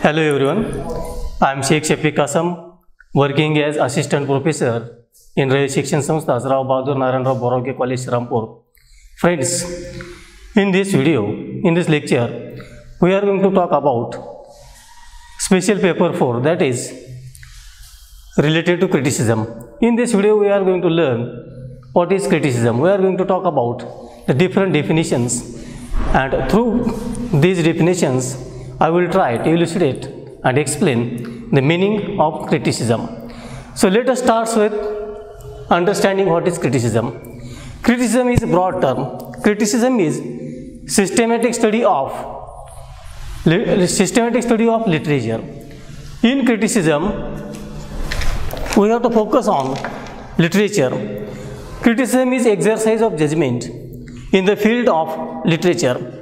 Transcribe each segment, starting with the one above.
Hello everyone, I am Shaikh Shafik Kasam, working as assistant professor in Rayat Shikshan Sanstha, Rao Bahadur Naran Rao Borawake College, Rampur. Friends, in this video, in this lecture, we are going to talk about special paper 4 that is related to criticism. In this video, we are going to learn what is criticism. We are going to talk about the different definitions and through these definitions, I will try to elucidate and explain the meaning of criticism. So let us start with understanding what is criticism. Criticism is a broad term. Criticism is systematic study of systematic study of literature. In criticism, we have to focus on literature. Criticism is exercise of judgment in the field of literature.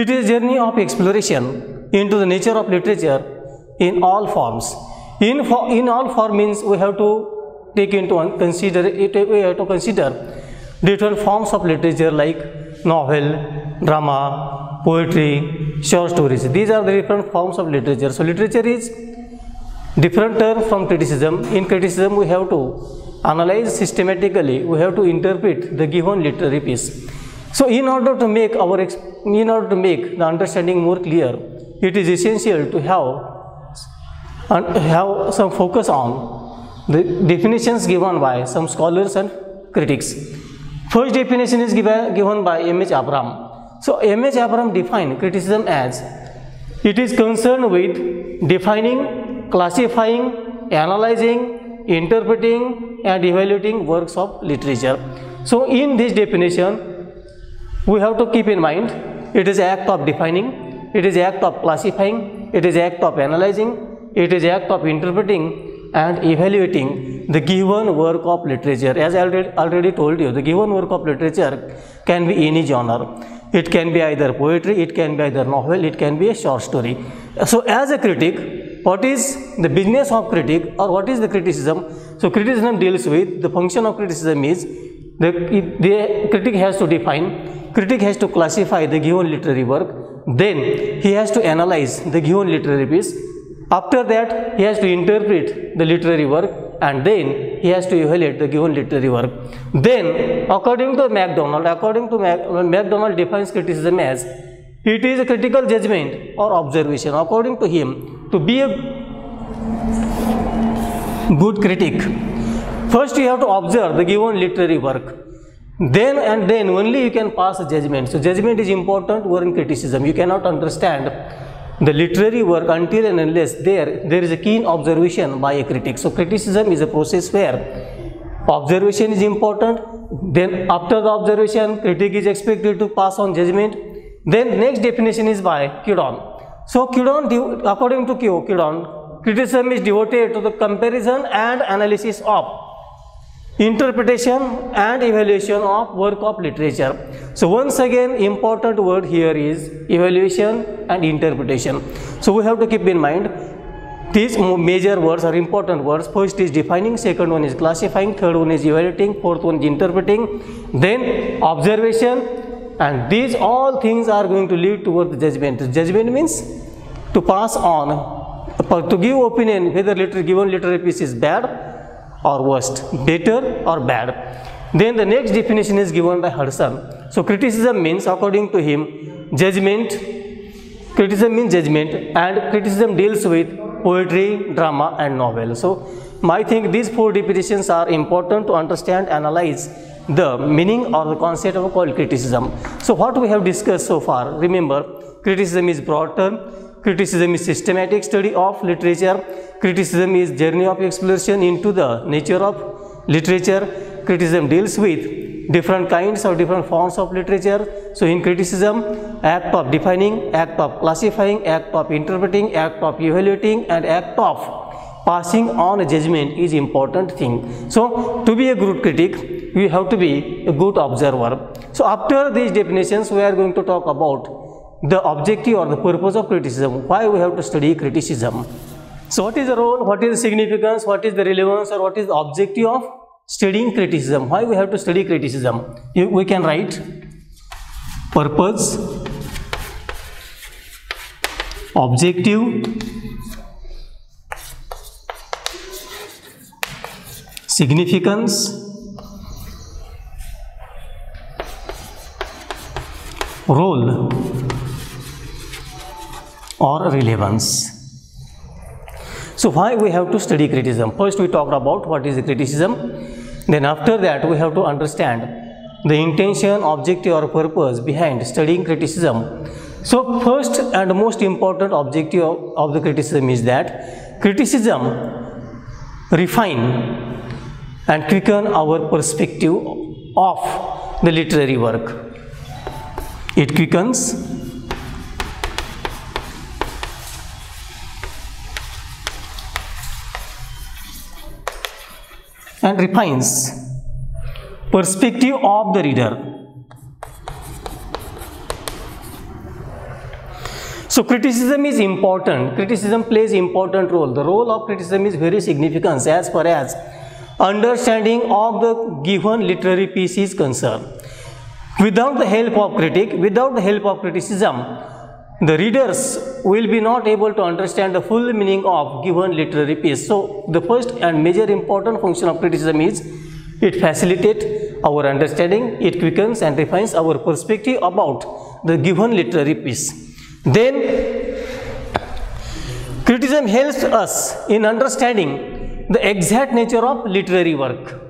It is a journey of exploration into the nature of literature in all forms. In, for, in all form means we have to take into consider we have to consider different forms of literature like novel, drama, poetry, short stories. These are the different forms of literature. So literature is different term from criticism. In criticism we have to analyze systematically, we have to interpret the given literary piece. So in order to make our in order to make the understanding more clear, it is essential to have have some focus on the definitions given by some scholars and critics. First definition is given, given by M.H. Abraham. So M.H. Abraham defined criticism as it is concerned with defining, classifying, analyzing, interpreting and evaluating works of literature. So in this definition, we have to keep in mind it is act of defining it is act of classifying it is act of analyzing it is act of interpreting and evaluating the given work of literature. As i already, already told you the given work of literature can be any genre. It can be either poetry it can be either novel it can be a short story. So as a critic what is the business of critic or what is the criticism? So criticism deals with the function of criticism is the, the critic has to define critic has to classify the given literary work then he has to analyze the given literary piece. After that he has to interpret the literary work and then he has to evaluate the given literary work. Then according to macdonald according to Mac, macdonald defines criticism as it is a critical judgment or observation according to him to be a good critic. First you have to observe the given literary work then and then only you can pass a judgment. So judgment is important word in criticism. You cannot understand the literary work until and unless there there is a keen observation by a critic. So criticism is a process where observation is important. Then after the observation, critic is expected to pass on judgment. Then next definition is by Kidon. So Kidon, according to Kidon, criticism is devoted to the comparison and analysis of interpretation and evaluation of work of literature. So once again important word here is evaluation and interpretation. So we have to keep in mind these major words are important words. First is defining second one is classifying third one is evaluating fourth one is interpreting then observation. And these all things are going to lead towards judgment. Judgment means to pass on to give opinion whether given literary piece is bad or worst, better or bad. Then the next definition is given by Hudson. So criticism means according to him judgment, criticism means judgment and criticism deals with poetry, drama and novel. So I think these four definitions are important to understand, analyze the meaning or the concept of called criticism. So what we have discussed so far, remember criticism is broad term, criticism is systematic study of literature, criticism is journey of exploration into the nature of literature. Criticism deals with different kinds or different forms of literature. So in criticism act of defining act of classifying act of interpreting act of evaluating and act of passing on a judgment is important thing. So to be a good critic we have to be a good observer. So after these definitions we are going to talk about the objective or the purpose of criticism why we have to study criticism so what is the role, what is the significance, what is the relevance or what is the objective of studying criticism? Why we have to study criticism? You, we can write purpose, objective significance role or relevance. So why we have to study criticism? First we talked about what is criticism. Then after that we have to understand the intention objective or purpose behind studying criticism. So first and most important objective of, of the criticism is that criticism refine and quicken our perspective of the literary work. It quickens and refines. Perspective of the reader. So criticism is important. Criticism plays important role. The role of criticism is very significant as far as understanding of the given literary piece is concerned. Without the help of critic without the help of criticism the readers will be not able to understand the full meaning of given literary piece. So the first and major important function of criticism is it facilitates our understanding it quickens and refines our perspective about the given literary piece. Then criticism helps us in understanding the exact nature of literary work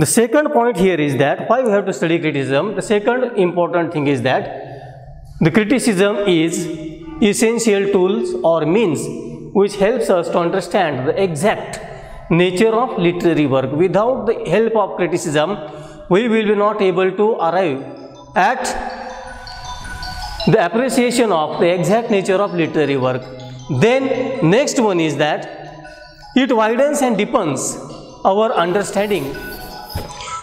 The second point here is that why we have to study criticism. The second important thing is that the criticism is essential tools or means which helps us to understand the exact nature of literary work. Without the help of criticism, we will be not able to arrive at the appreciation of the exact nature of literary work. Then next one is that it widens and deepens our understanding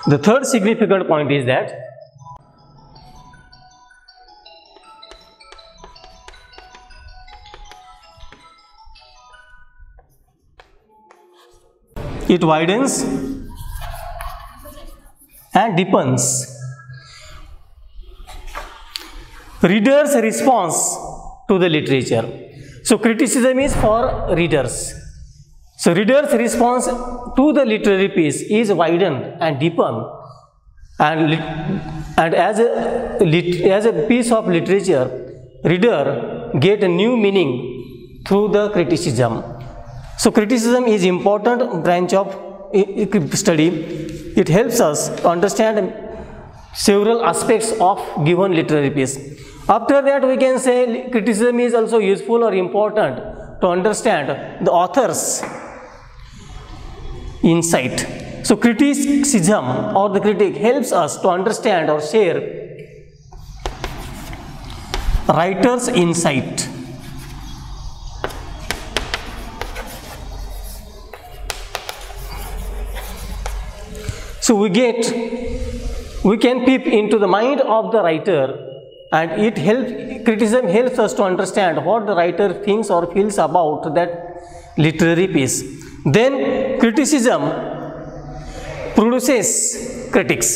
the third significant point is that it widens and deepens reader's response to the literature. So criticism is for readers. So reader's response to the literary piece is widened and deepened and, and as, a, as a piece of literature, reader get a new meaning through the criticism. So criticism is important branch of study. It helps us understand several aspects of given literary piece. After that we can say criticism is also useful or important to understand the author's insight. So criticism or the critic helps us to understand or share writer's insight. So we get, we can peep into the mind of the writer and it helps, criticism helps us to understand what the writer thinks or feels about that literary piece. Then criticism produces critics.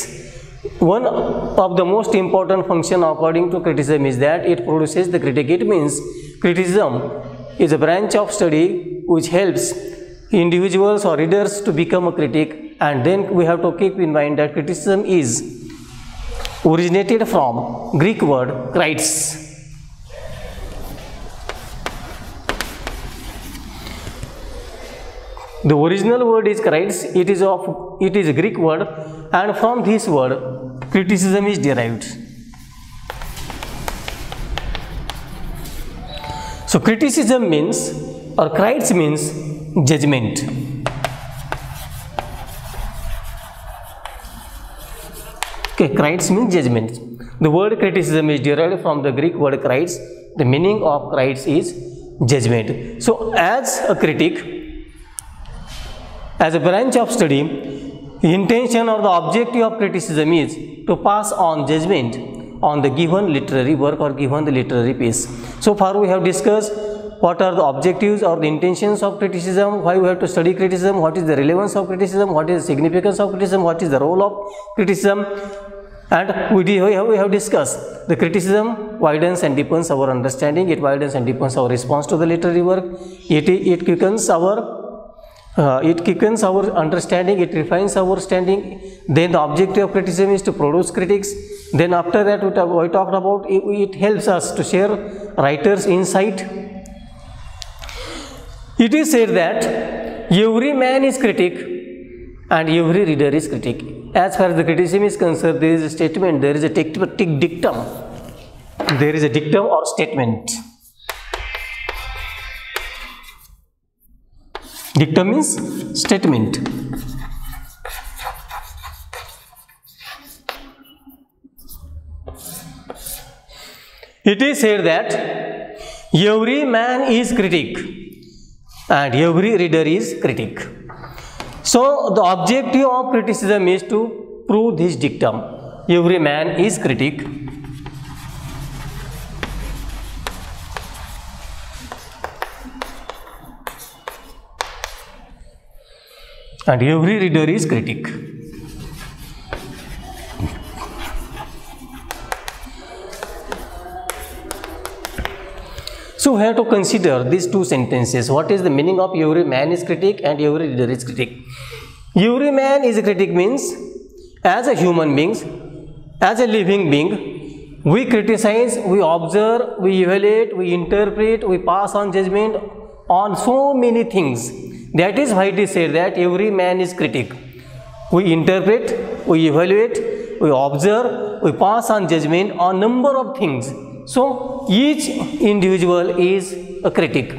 One of the most important function according to criticism is that it produces the critic. It means criticism is a branch of study which helps individuals or readers to become a critic and then we have to keep in mind that criticism is originated from Greek word krites The original word is krites, it is of it is a Greek word and from this word criticism is derived. So criticism means or krites means judgment. Okay, krites means judgment. The word criticism is derived from the Greek word krites. The meaning of krites is judgment. So as a critic, as a branch of study, the intention or the objective of criticism is to pass on judgment on the given literary work or given the literary piece. So far we have discussed what are the objectives or the intentions of criticism, why we have to study criticism, what is the relevance of criticism, what is the significance of criticism, what is the role of criticism, and we, have, we have discussed the criticism widens and deepens our understanding, it widens and deepens our response to the literary work, it, it quickens our uh, it quickens our understanding, it refines our standing. Then the objective of criticism is to produce critics. Then after that, we, we talked about it, it helps us to share writers' insight. It is said that every man is critic and every reader is critic. As far as the criticism is concerned, there is a statement, there is a dictum. There is a dictum or statement. Dictum means statement. It is said that every man is critic and every reader is critic. So, the objective of criticism is to prove this dictum. Every man is critic and every reader is critic. So we have to consider these two sentences. What is the meaning of every man is critic and every reader is critic? Every man is a critic means as a human beings, as a living being, we criticize, we observe, we evaluate, we interpret, we pass on judgment on so many things that is why it is said that every man is critic. We interpret, we evaluate, we observe, we pass on judgment on number of things. So each individual is a critic.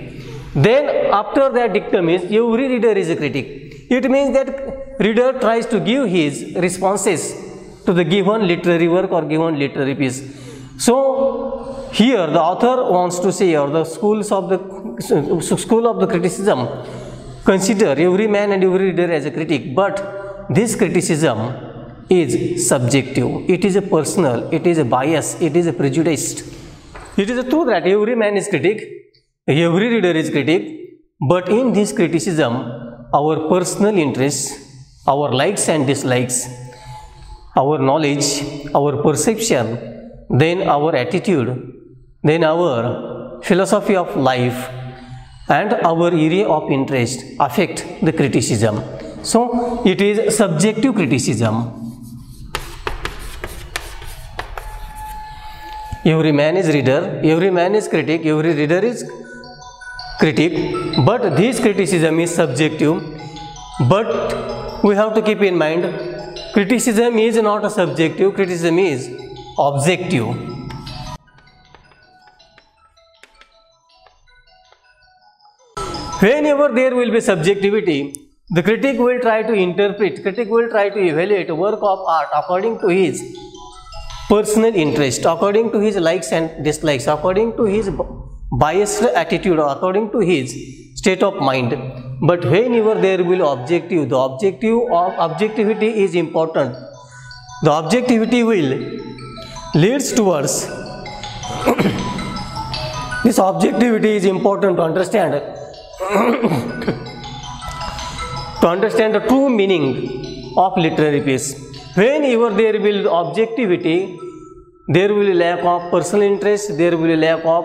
Then after that dictum is every reader is a critic. It means that reader tries to give his responses to the given literary work or given literary piece. So here the author wants to say or the schools of the school of the criticism consider every man and every reader as a critic, but this criticism is subjective, it is a personal, it is a bias, it is a prejudiced. It is a true that every man is critic, every reader is critic, but in this criticism, our personal interests, our likes and dislikes, our knowledge, our perception, then our attitude, then our philosophy of life, and our area of interest affect the criticism. So, it is subjective criticism. Every man is reader, every man is critic, every reader is critic, but this criticism is subjective. But we have to keep in mind criticism is not a subjective, criticism is objective. Whenever there will be subjectivity, the critic will try to interpret, critic will try to evaluate a work of art according to his personal interest, according to his likes and dislikes, according to his biased attitude, according to his state of mind. But whenever there will objective, the objective of objectivity is important. The objectivity will leads towards this objectivity is important to understand to understand the true meaning of literary piece. Whenever there will objectivity, there will be lack of personal interest, there will be lack of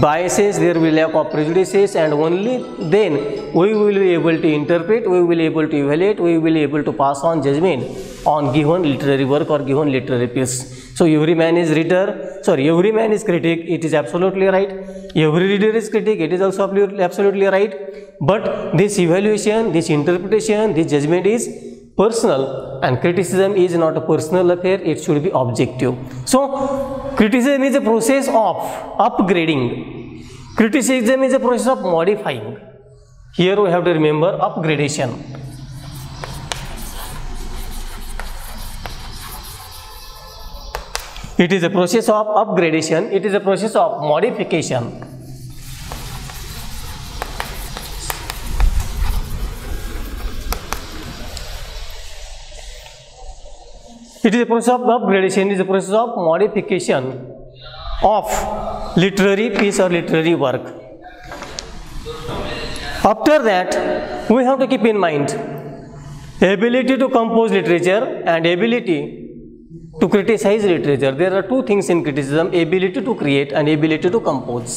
biases, there will be lack of prejudices and only then we will be able to interpret, we will be able to evaluate, we will be able to pass on judgment on given literary work or given literary piece. So every man is reader, sorry, every man is critic, it is absolutely right. Every reader is critic, it is also absolutely right. But this evaluation, this interpretation, this judgment is personal and criticism is not a personal affair, it should be objective. So criticism is a process of upgrading. Criticism is a process of modifying. Here we have to remember upgradation. It is a process of upgradation, it is a process of modification. It is a process of upgradation, it is a process of modification of literary piece or literary work. After that, we have to keep in mind ability to compose literature and ability to criticize literature. There are two things in criticism ability to create and ability to compose.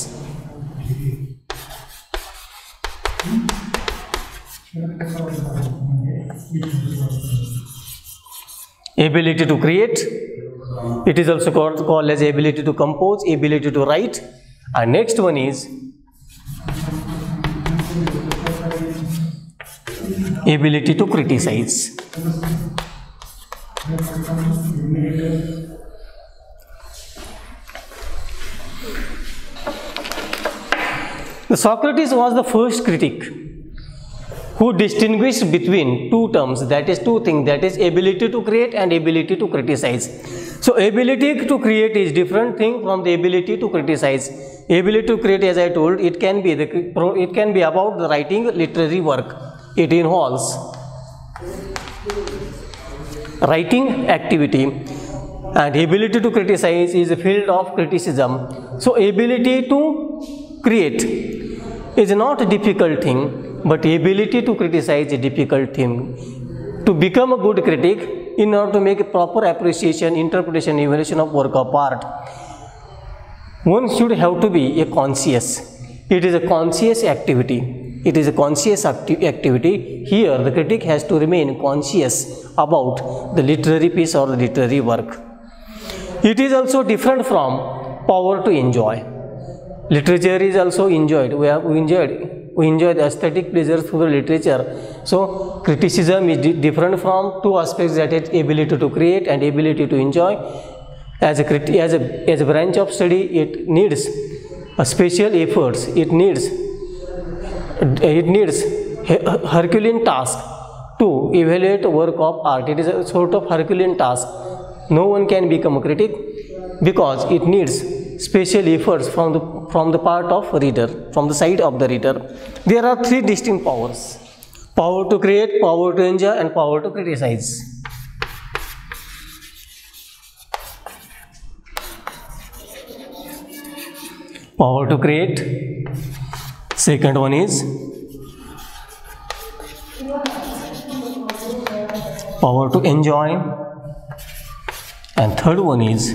ability to create it is also called, called as ability to compose ability to write and next one is ability to criticize Socrates was the first critic who distinguished between two terms that is two things that is ability to create and ability to criticize. So ability to create is different thing from the ability to criticize. Ability to create as i told it can be the it can be about the writing literary work. It involves writing activity and ability to criticize is a field of criticism so ability to create is not a difficult thing but ability to criticize is a difficult thing. To become a good critic, in order to make a proper appreciation, interpretation, evaluation of work of art, one should have to be a conscious. It is a conscious activity. It is a conscious acti activity. Here, the critic has to remain conscious about the literary piece or the literary work. It is also different from power to enjoy. Literature is also enjoyed. We have enjoyed we enjoy the aesthetic pleasures through the literature. So criticism is di different from two aspects that is ability to create and ability to enjoy. As a, as a, as a branch of study, it needs a special efforts. It needs it needs uh, Herculean task to evaluate work of art. It is a sort of Herculean task. No one can become a critic because it needs special efforts from the from the part of reader from the side of the reader there are three distinct powers power to create power to enjoy and power to criticize power to create second one is power to enjoy and third one is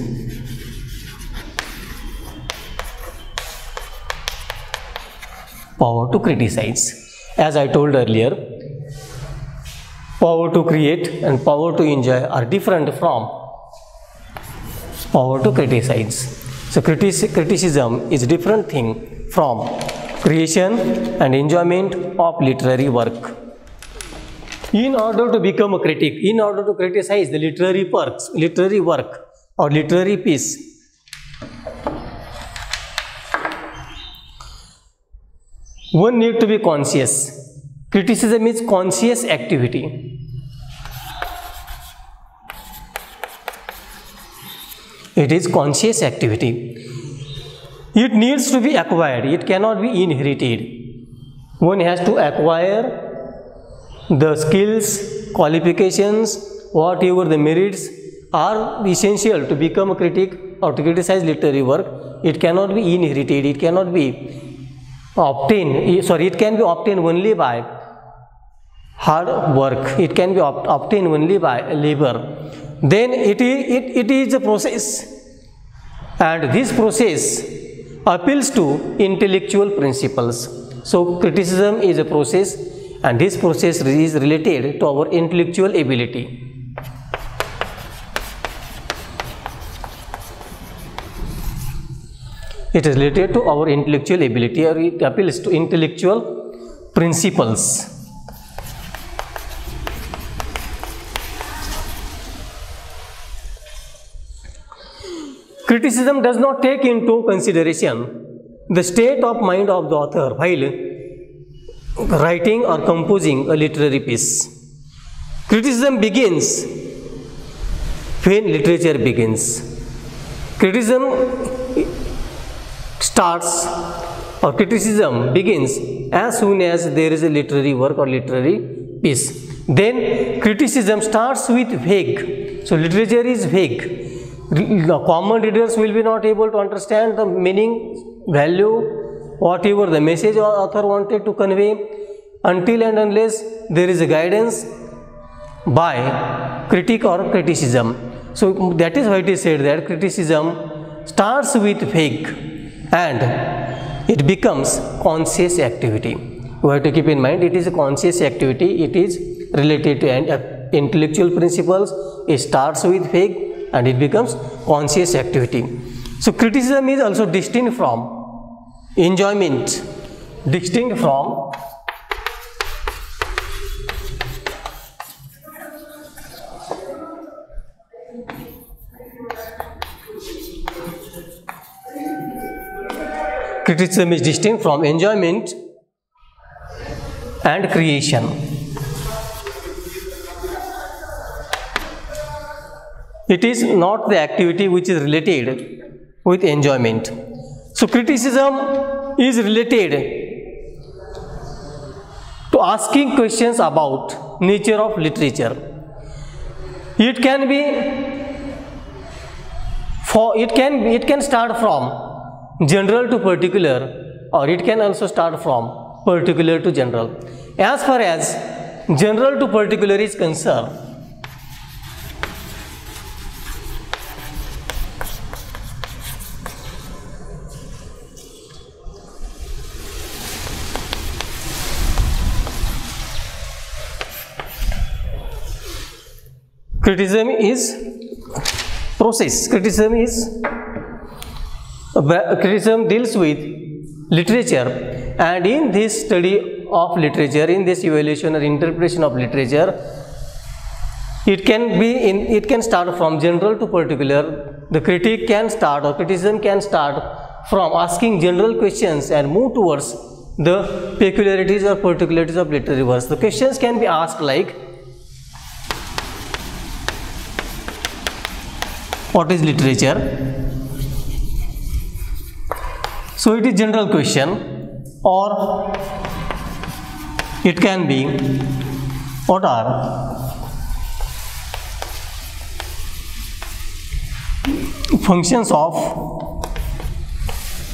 power to criticize. As I told earlier, power to create and power to enjoy are different from power to criticize. So criticism is a different thing from creation and enjoyment of literary work. In order to become a critic, in order to criticize the literary works, literary work or literary piece, one need to be conscious. Criticism is conscious activity. It is conscious activity it needs to be acquired. It cannot be inherited. One has to acquire the skills qualifications whatever the merits are essential to become a critic or to criticize literary work. It cannot be inherited. It cannot be obtained, sorry it can be obtained only by hard work. It can be obtained only by labor. Then it is it, it is a process. And this process appeals to intellectual principles so criticism is a process and this process is related to our intellectual ability It is related to our intellectual ability or it appeals to intellectual principles. Criticism does not take into consideration the state of mind of the author while writing or composing a literary piece. Criticism begins when literature begins. Criticism starts or criticism begins as soon as there is a literary work or literary piece. Then criticism starts with vague. So literature is vague. The common readers will be not able to understand the meaning value whatever the message author wanted to convey until and unless there is a guidance by critic or criticism. So that is why it is said that criticism starts with fake and it becomes conscious activity. You have to keep in mind it is a conscious activity it is related to uh, intellectual principles it starts with fake and it becomes conscious activity. So criticism is also distinct from enjoyment distinct from criticism is distinct from enjoyment and creation it is not the activity which is related with enjoyment. So criticism is related to asking questions about nature of literature. It can be for it can it can start from general to particular or it can also start from particular to general. As far as general to particular is concerned criticism is process. Criticism is criticism deals with literature. And in this study of literature in this evaluation or interpretation of literature it can be in it can start from general to particular. The critic can start or criticism can start from asking general questions and move towards the peculiarities or particularities of literary works. The questions can be asked like what is literature? So it is general question or it can be what are functions of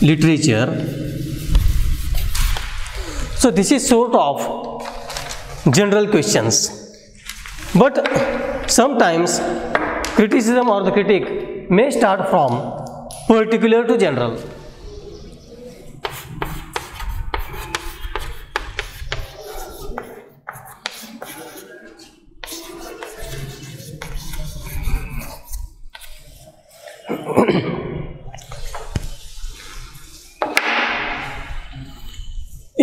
literature? So this is sort of general questions. But sometimes criticism or the critic may start from particular to general.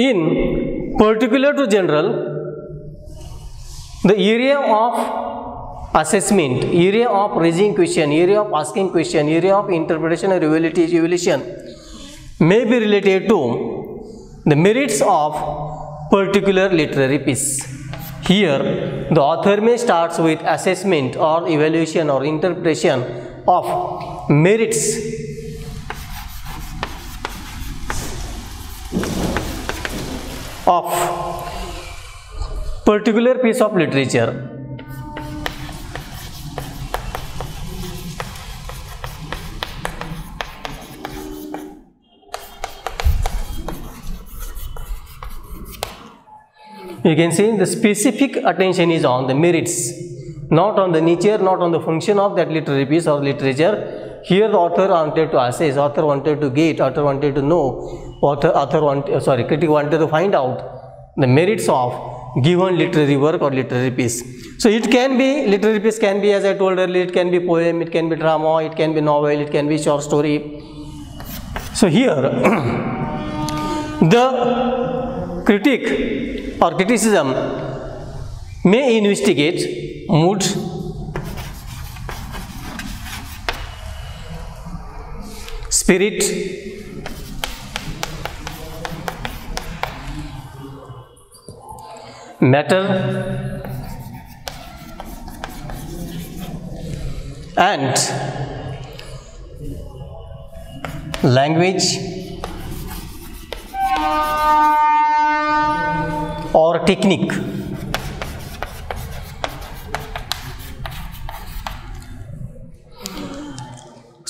In particular to general the area of assessment area of raising question area of asking question area of interpretation or evaluation may be related to the merits of particular literary piece. Here the author may starts with assessment or evaluation or interpretation of merits. Of particular piece of literature you can see the specific attention is on the merits not on the nature not on the function of that literary piece or literature. Here the author wanted to assess author wanted to get author wanted to know author author want, uh, sorry critic wanted to find out the merits of given literary work or literary piece. So it can be literary piece can be as i told earlier it can be poem it can be drama it can be novel it can be short story. So here the critic और criticism में investigate mood spirit matter and language or technique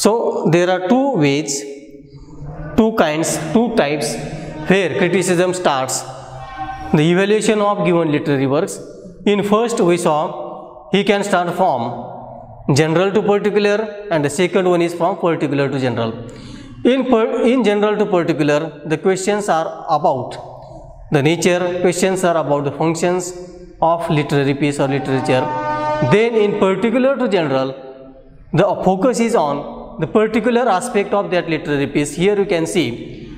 So there are two ways, two kinds, two types where criticism starts. The evaluation of given literary works. In first we saw he can start from general to particular and the second one is from particular to general. In, per, in general to particular, the questions are about the nature, questions are about the functions of literary piece or literature. Then in particular to general, the focus is on the particular aspect of that literary piece. Here you can see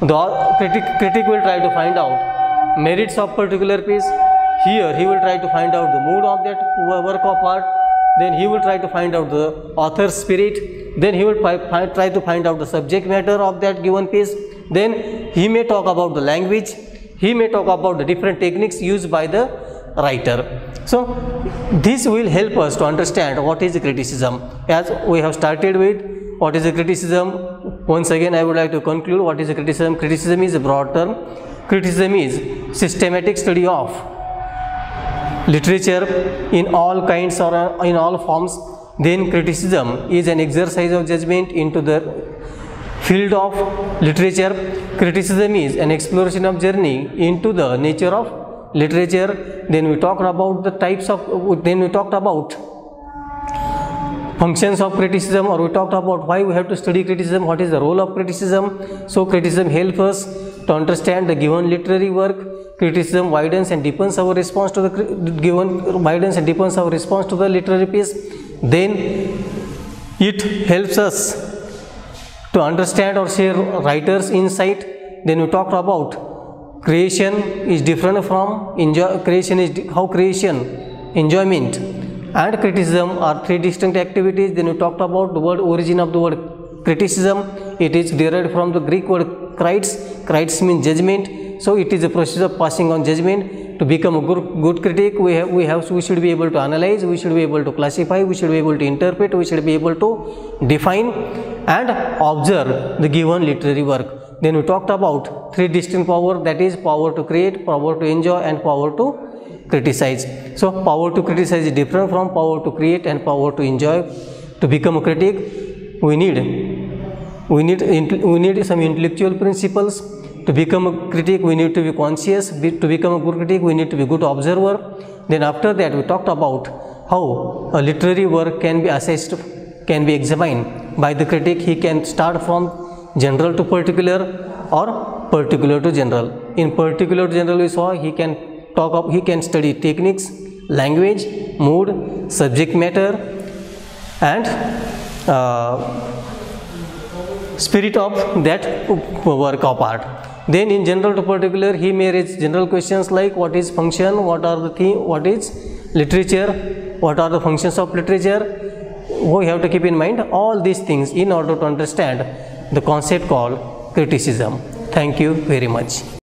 the critic, critic will try to find out merits of particular piece. Here he will try to find out the mood of that work of art. Then he will try to find out the author's spirit then he will try to find out the subject matter of that given piece then he may talk about the language he may talk about the different techniques used by the writer. So this will help us to understand what is criticism. As we have started with what is the criticism? Once again i would like to conclude. What is the criticism? Criticism is a broad term. Criticism is systematic study of literature in all kinds or uh, in all forms. Then criticism is an exercise of judgment into the field of literature. Criticism is an exploration of journey into the nature of literature. Then we talked about the types of, then we talked about functions of criticism or we talked about why we have to study criticism, what is the role of criticism. So criticism helps us to understand the given literary work. Criticism widens and deepens our response to the given widens and deepens our response to the literary piece then it helps us to understand or share writer's insight then we talked about creation is different from enjoy creation is how creation enjoyment and criticism are three distinct activities. Then we talked about the word origin of the word criticism. It is derived from the greek word krites krites means judgment. So it is a process of passing on judgment to become a good, critic we have we have we should be able to analyze we should be able to classify we should be able to interpret we should be able to define and observe the given literary work. Then we talked about three distinct power that is power to create power to enjoy and power to criticize. So power to criticize is different from power to create and power to enjoy. To become a critic we need we need we need some intellectual principles to become a critic we need to be conscious. To become a good critic we need to be good observer. Then after that we talked about how a literary work can be assessed can be examined by the critic. He can start from general to particular or particular to general. In particular to general we saw he can talk up he can study techniques language mood subject matter and uh, spirit of that work of art then in general to particular he may raise general questions like what is function, what are the theme, what is literature, what are the functions of literature. We have to keep in mind all these things in order to understand the concept called criticism. Thank you very much.